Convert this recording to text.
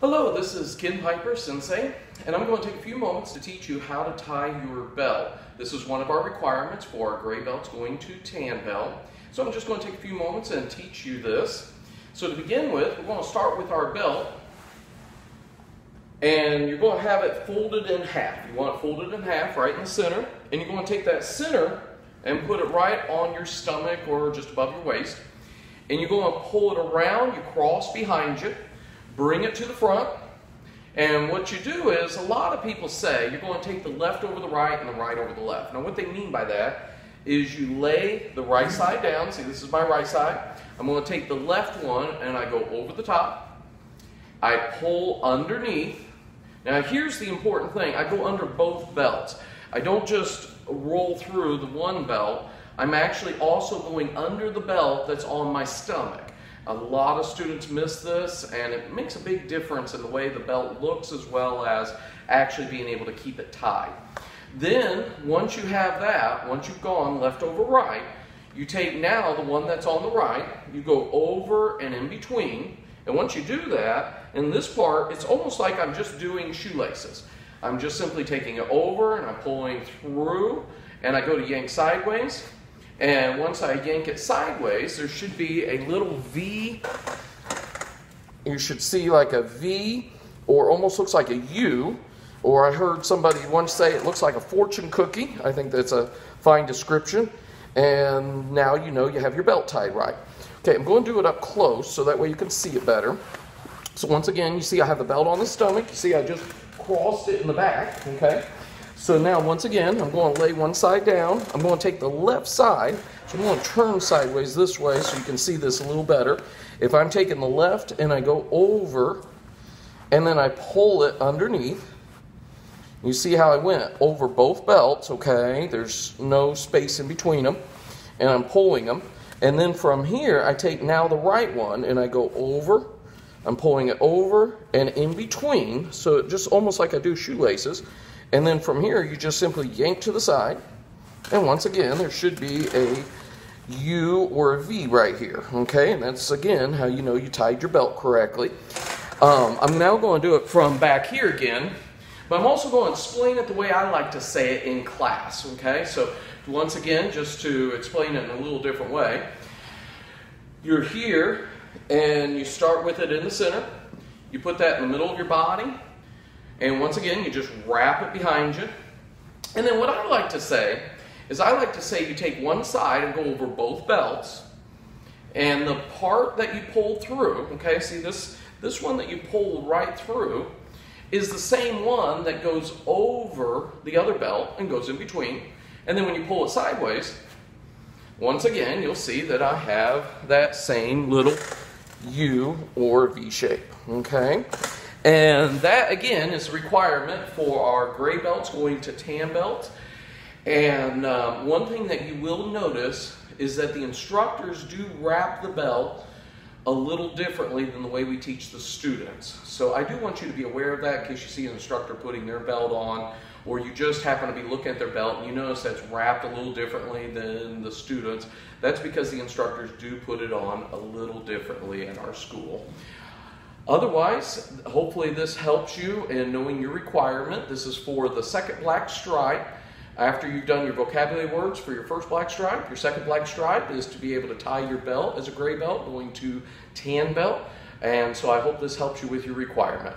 Hello, this is Ken Piper Sensei, and I'm going to take a few moments to teach you how to tie your belt. This is one of our requirements for our gray belts going to tan belt. So I'm just going to take a few moments and teach you this. So to begin with, we're going to start with our belt, and you're going to have it folded in half. You want it folded in half right in the center, and you're going to take that center and put it right on your stomach or just above your waist, and you're going to pull it around, you cross behind you, bring it to the front. And what you do is, a lot of people say you're going to take the left over the right and the right over the left. Now, what they mean by that is you lay the right side down. See, this is my right side. I'm going to take the left one and I go over the top. I pull underneath. Now, here's the important thing I go under both belts. I don't just roll through the one belt, I'm actually also going under the belt that's on my stomach. A lot of students miss this, and it makes a big difference in the way the belt looks as well as actually being able to keep it tied. Then, once you have that, once you've gone left over right, you take now the one that's on the right, you go over and in between, and once you do that, in this part, it's almost like I'm just doing shoelaces. I'm just simply taking it over and I'm pulling through, and I go to yank sideways, and once I yank it sideways, there should be a little V. You should see like a V or almost looks like a U. Or I heard somebody once say it looks like a fortune cookie. I think that's a fine description. And now you know you have your belt tied right. Okay, I'm going to do it up close so that way you can see it better. So once again, you see I have the belt on the stomach. You see I just crossed it in the back, okay? So now, once again, I'm going to lay one side down. I'm going to take the left side. So I'm going to turn sideways this way so you can see this a little better. If I'm taking the left and I go over and then I pull it underneath, you see how I went over both belts, okay? There's no space in between them. And I'm pulling them. And then from here, I take now the right one and I go over. I'm pulling it over and in between. So it just almost like I do shoelaces. And then from here, you just simply yank to the side. And once again, there should be a U or a V right here. Okay, and that's again how you know you tied your belt correctly. Um, I'm now going to do it from back here again, but I'm also going to explain it the way I like to say it in class. Okay, so once again, just to explain it in a little different way, you're here and you start with it in the center. You put that in the middle of your body and once again, you just wrap it behind you. And then what I like to say is I like to say you take one side and go over both belts. And the part that you pull through, okay, see this, this one that you pull right through is the same one that goes over the other belt and goes in between. And then when you pull it sideways, once again, you'll see that I have that same little U or V shape, okay? And that, again, is a requirement for our gray belts going to tan belts. And um, one thing that you will notice is that the instructors do wrap the belt a little differently than the way we teach the students. So I do want you to be aware of that in case you see an instructor putting their belt on or you just happen to be looking at their belt and you notice that's wrapped a little differently than the students. That's because the instructors do put it on a little differently in our school. Otherwise, hopefully this helps you in knowing your requirement. This is for the second black stripe. After you've done your vocabulary words for your first black stripe, your second black stripe is to be able to tie your belt as a gray belt going to tan belt. And so I hope this helps you with your requirement.